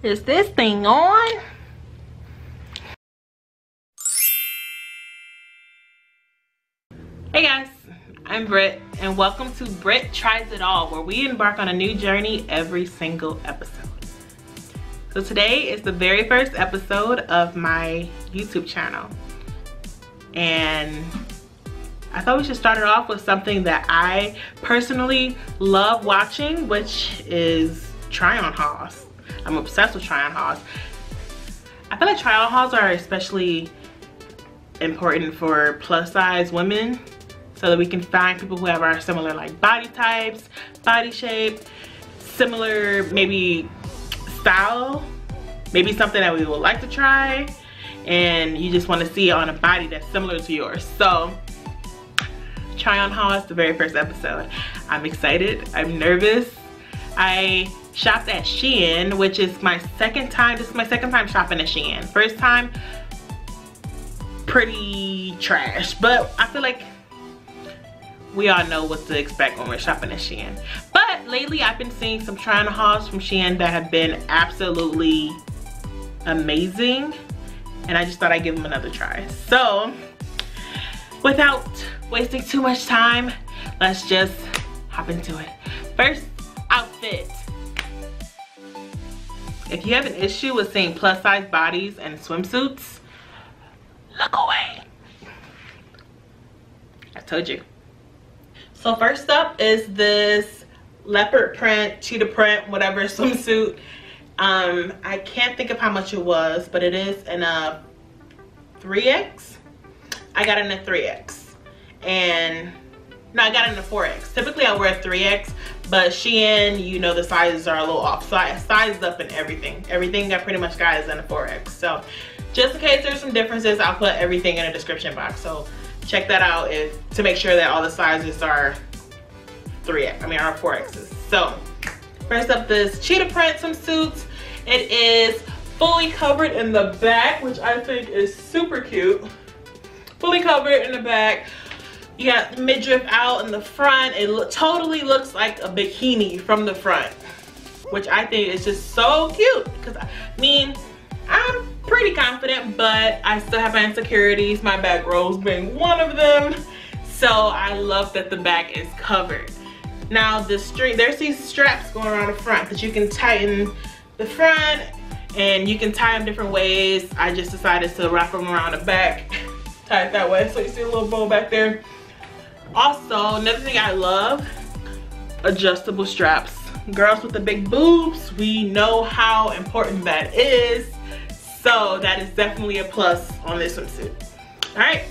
Is this thing on? Hey guys, I'm Britt and welcome to Brit Tries It All where we embark on a new journey every single episode. So today is the very first episode of my YouTube channel and I thought we should start it off with something that I personally love watching which is try on hauls. I'm obsessed with try on hauls. I feel like try on hauls are especially important for plus size women so that we can find people who have our similar like body types, body shape, similar maybe style, maybe something that we would like to try and you just want to see it on a body that's similar to yours. So try on haul is the very first episode. I'm excited, I'm nervous. I shopped at Shein, which is my second time, this is my second time shopping at Shein. First time, pretty trash, but I feel like we all know what to expect when we're shopping at Shein. But lately I've been seeing some try on hauls from Shein that have been absolutely amazing. And I just thought I'd give them another try. So without wasting too much time, let's just hop into it. First outfit. If you have an issue with seeing plus size bodies and swimsuits, look away. I told you. So first up is this leopard print, cheetah print, whatever swimsuit. Um, I can't think of how much it was, but it is in a 3X. I got in a 3X. And, no, I got in a 4X. Typically I wear a 3X, but Shein, you know the sizes are a little off. I sized up and everything. Everything I pretty much got is in a 4X. So just in case there's some differences, I'll put everything in a description box. So check that out if, to make sure that all the sizes are 3X, I mean are 4Xs. So first up this cheetah print swimsuits. It is fully covered in the back, which I think is super cute. Fully covered in the back. You got midriff out in the front. It lo totally looks like a bikini from the front, which I think is just so cute. Because I mean, I'm pretty confident, but I still have my insecurities, my back rolls being one of them. So I love that the back is covered. Now the string, there's these straps going around the front that you can tighten the front and you can tie them different ways. I just decided to wrap them around the back, tie it that way. So you see a little bow back there. Also, another thing I love, adjustable straps. Girls with the big boobs, we know how important that is. So that is definitely a plus on this swimsuit. All right,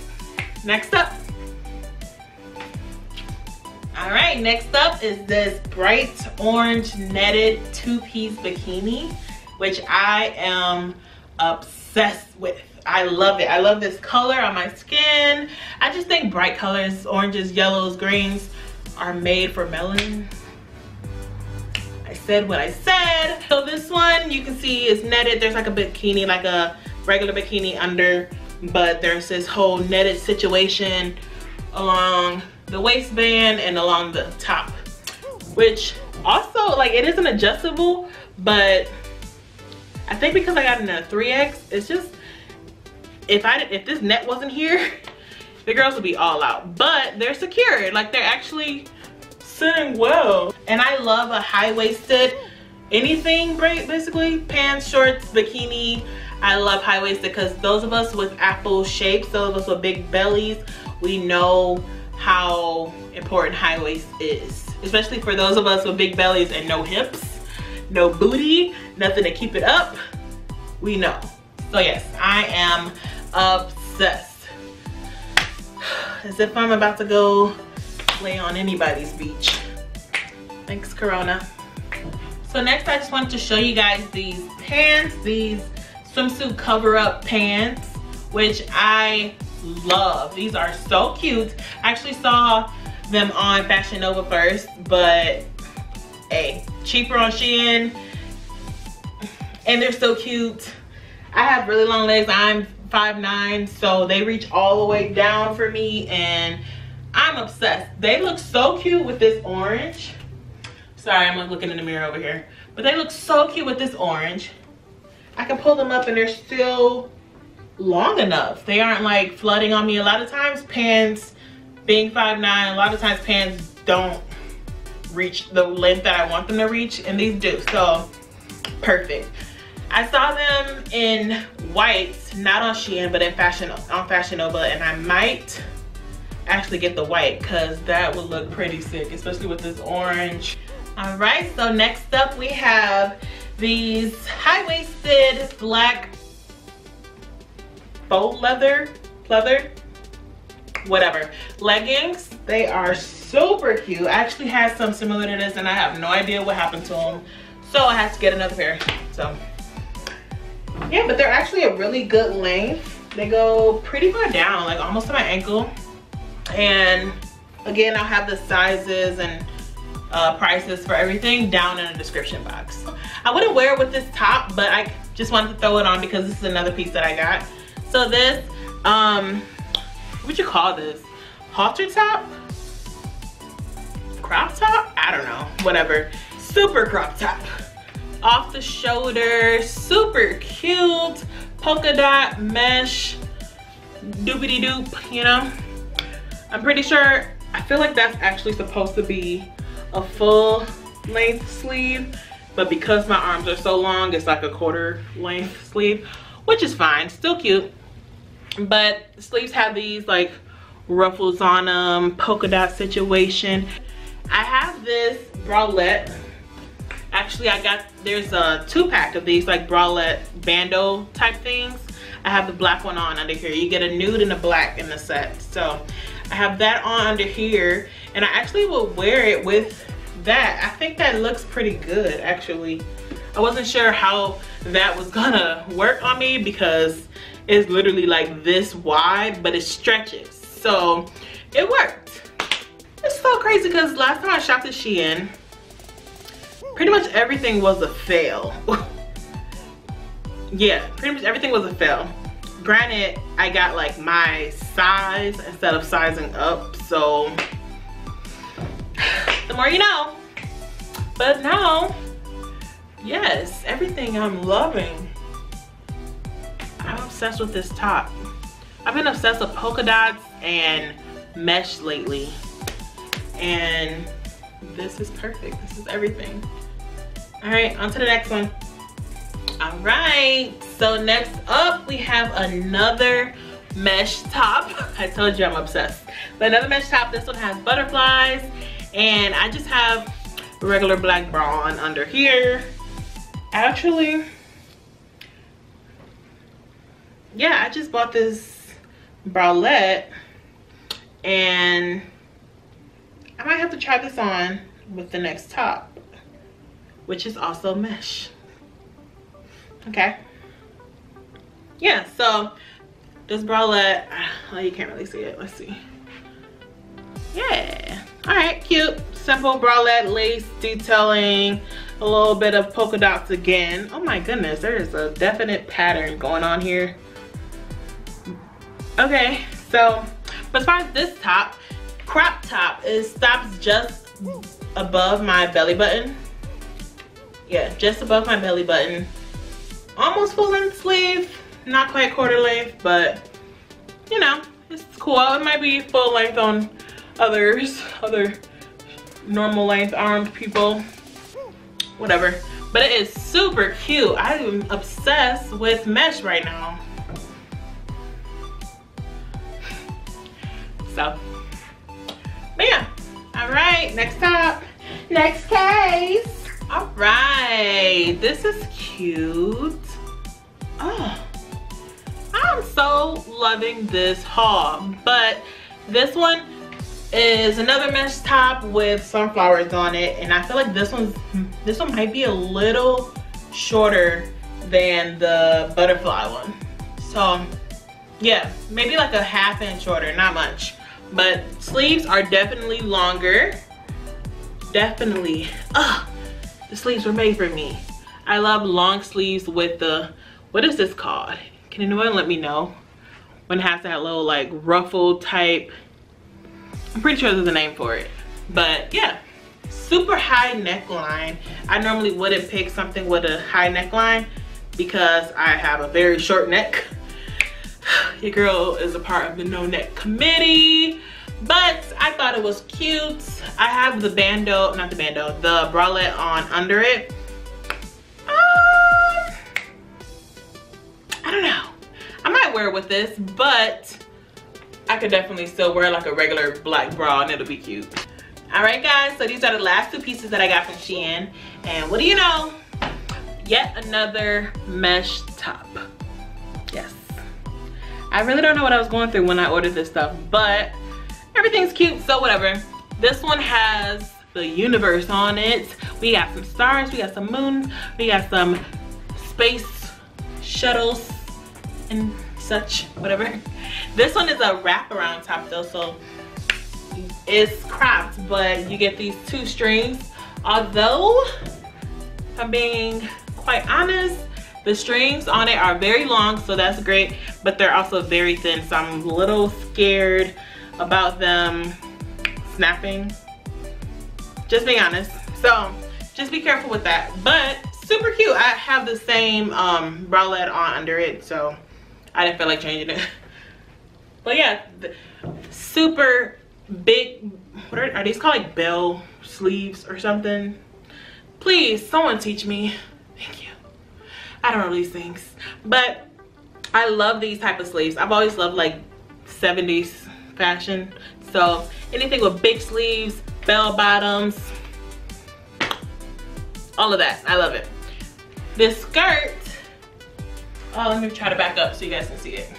next up. All right, next up is this bright orange netted two-piece bikini, which I am obsessed with. I love it. I love this color on my skin. I just think bright colors, oranges, yellows, greens, are made for melanin I said what I said. So this one you can see is netted. There's like a bikini, like a regular bikini under, but there's this whole netted situation along the waistband and along the top, which also like it isn't adjustable, but I think because I got in a 3X, it's just, if I if this net wasn't here, the girls would be all out. But they're secured, like they're actually sitting well. And I love a high-waisted anything basically pants shorts bikini i love high-waisted because those of us with apple shapes those of us with big bellies we know how important high waist is especially for those of us with big bellies and no hips no booty nothing to keep it up we know so yes i am obsessed as if i'm about to go lay on anybody's beach. Thanks, Corona. So next, I just wanted to show you guys these pants, these swimsuit cover-up pants, which I love. These are so cute. I actually saw them on Fashion Nova first, but hey, cheaper on Shein, and they're so cute. I have really long legs. I'm 5'9", so they reach all the way down for me, and I'm obsessed. They look so cute with this orange. Sorry, I'm looking in the mirror over here. But they look so cute with this orange. I can pull them up and they're still long enough. They aren't like flooding on me. A lot of times pants, being five nine, a lot of times pants don't reach the length that I want them to reach and these do, so perfect. I saw them in white, not on Shein, but in Fashion on Fashion Nova, and I might actually get the white because that would look pretty sick, especially with this orange. All right, so next up we have these high-waisted black faux leather, leather, whatever, leggings. They are super cute. I actually had some similar to this and I have no idea what happened to them. So I had to get another pair, so yeah but they're actually a really good length. They go pretty far down like almost to my ankle. And again i'll have the sizes and uh, prices for everything down in the description box. I wouldn't wear it with this top but i just wanted to throw it on because this is another piece that i got. So this um what you call this? Halter top? Crop top? I don't know. Whatever. Super crop top off the shoulder, super cute, polka dot mesh, doopity doop, you know? I'm pretty sure, I feel like that's actually supposed to be a full length sleeve, but because my arms are so long, it's like a quarter length sleeve, which is fine, still cute. But sleeves have these like ruffles on them, polka dot situation. I have this bralette actually i got there's a two pack of these like bralette bandeau type things. I have the black one on under here. You get a nude and a black in the set. So i have that on under here and i actually will wear it with that. I think that looks pretty good actually. I wasn't sure how that was gonna work on me because it's literally like this wide but it stretches. So it worked. It's so crazy because last time i shopped at shein pretty much everything was a fail. yeah, pretty much everything was a fail. Granted, I got like my size instead of sizing up, so the more you know. But now, yes, everything I'm loving. I'm obsessed with this top. I've been obsessed with polka dots and mesh lately. And this is perfect. This is everything. All right, on to the next one. All right, so next up we have another mesh top. I told you I'm obsessed. But another mesh top, this one has butterflies and I just have regular black bra on under here. Actually, yeah, I just bought this bralette and I might have to try this on with the next top which is also mesh. Okay. Yeah, so this bralette, oh, you can't really see it. Let's see. Yeah. All right, cute. Simple bralette, lace detailing, a little bit of polka dots again. Oh my goodness, there is a definite pattern going on here. Okay, so as far as this top, crop top, it stops just above my belly button yeah just above my belly button. Almost full length sleeve not quite quarter length but you know it's cool. It might be full length on others other normal length armed people. Whatever. But it is super cute. I'm obsessed with mesh right now. So but yeah. All right next up. Next case all right, this is cute. Oh, I'm so loving this haul, but this one is another mesh top with sunflowers on it, and I feel like this one's this one might be a little shorter than the butterfly one. So yeah, maybe like a half inch shorter, not much. But sleeves are definitely longer. Definitely. Ugh the sleeves were made for me. I love long sleeves with the, what is this called? Can anyone let me know? When it has that little like ruffle type. I'm pretty sure there's a name for it. But yeah, super high neckline. I normally wouldn't pick something with a high neckline. because I have a very short neck. Your girl is a part of the no neck committee, but I thought it was cute. I have the bandeau, not the bandeau, the bralette on under it. Um, I don't know. I might wear it with this, but I could definitely still wear like a regular black bra and it'll be cute. All right, guys, so these are the last two pieces that I got from Shein. And what do you know? Yet another mesh top. Yes. I really don't know what I was going through when I ordered this stuff, but everything's cute, so whatever. This one has the universe on it. We got some stars, we got some moons, we got some space shuttles and such, whatever. This one is a wraparound top though, so it's cropped, but you get these two strings. Although, if I'm being quite honest, the strings on it are very long, so that's great, but they're also very thin, so I'm a little scared about them snapping. Just being honest. So, just be careful with that. But, super cute. I have the same um, bralette on under it, so I didn't feel like changing it. But yeah, super big, what are, are these called like bell sleeves or something? Please, someone teach me. Thank you. I don't know these things. But I love these type of sleeves. I've always loved like 70s fashion. So anything with big sleeves, bell bottoms, all of that. I love it. This skirt, oh, let me try to back up so you guys can see it.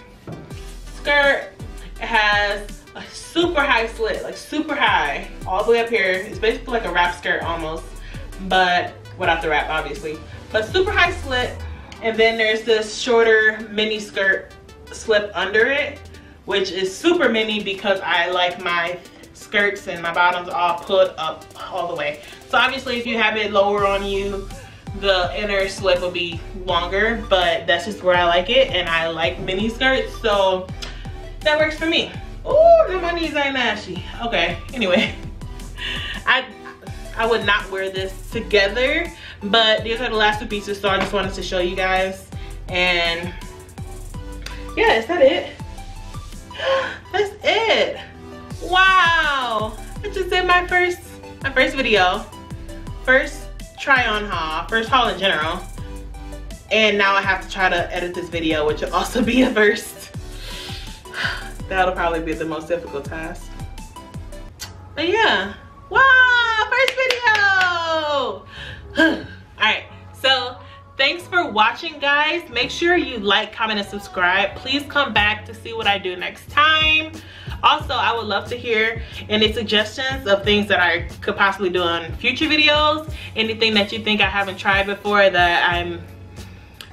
Skirt, has a super high slit, like super high, all the way up here. It's basically like a wrap skirt almost, but without the wrap, obviously. But super high slit, and then there's this shorter mini skirt slip under it, which is super mini because I like my skirts and my bottoms all put up all the way. So obviously if you have it lower on you, the inner slip will be longer, but that's just where I like it. And I like mini skirts, so that works for me. Oh, my knees ain't ashy. Okay, anyway. I I would not wear this together, but these are the last two pieces, so I just wanted to show you guys. And yeah, is that it? My first my first video. First try on haul, first haul in general. And now I have to try to edit this video, which will also be a first. That'll probably be the most difficult task. But yeah, wow, first video! All right, so thanks for watching guys. Make sure you like, comment, and subscribe. Please come back to see what I do next time. Also, I would love to hear any suggestions of things that I could possibly do on future videos. Anything that you think I haven't tried before that I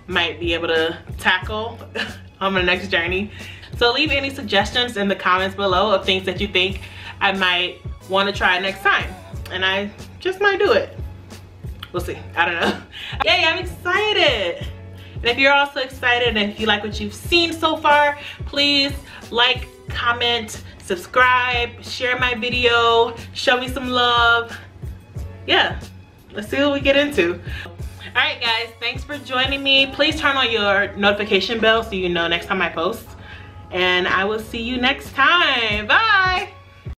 might be able to tackle on my next journey. So leave any suggestions in the comments below of things that you think I might want to try next time. And I just might do it. We'll see. I don't know. Yay, I'm excited. And if you're also excited and if you like what you've seen so far, please like, comment, subscribe, share my video, show me some love. Yeah, let's see what we get into. All right, guys, thanks for joining me. Please turn on your notification bell so you know next time I post. And I will see you next time. Bye.